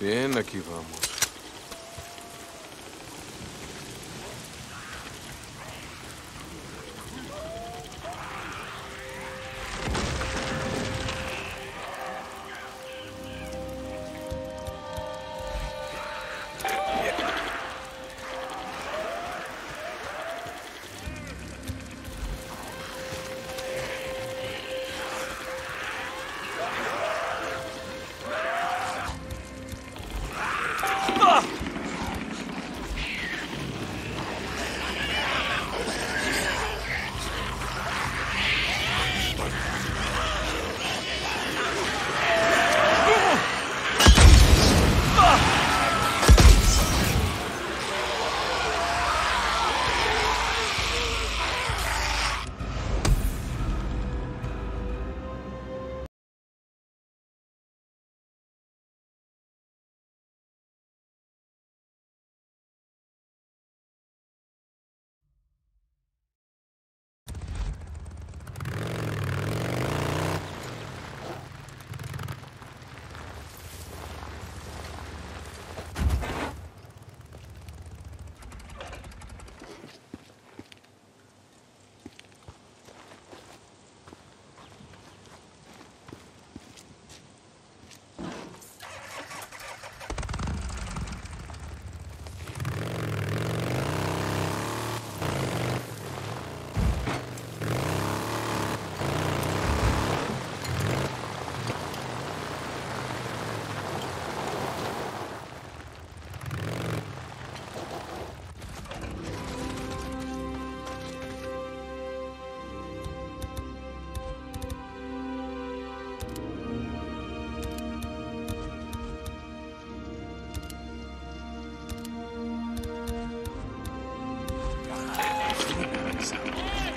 Bien, aquí vamos. So.